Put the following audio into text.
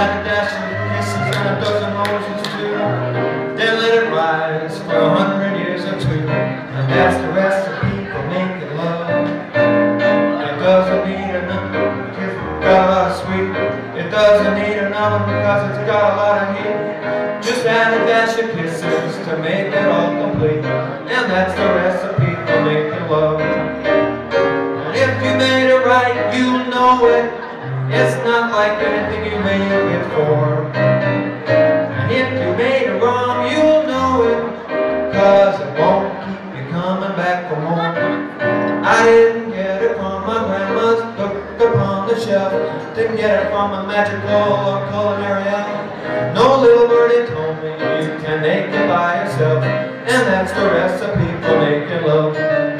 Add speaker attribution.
Speaker 1: Adidas and Macy's and a dozen roses too. Then let it rise for a hundred years or two. And that's the recipe for making love. It doesn't need another because it's got a lot of sweet. It doesn't need another because it's got a lot of heat. Just add a dash of kisses to make it all complete. And that's the recipe for making love. And if you made it right, you'll know it. It's not like anything you made before. And if you made it wrong, you'll know it. Cause it won't keep you coming back for more. I didn't get it from my grandma's book upon the shelf. Didn't get it from a magical or culinary elf. No little birdie told me you can make it by yourself. And that's the recipe for making love.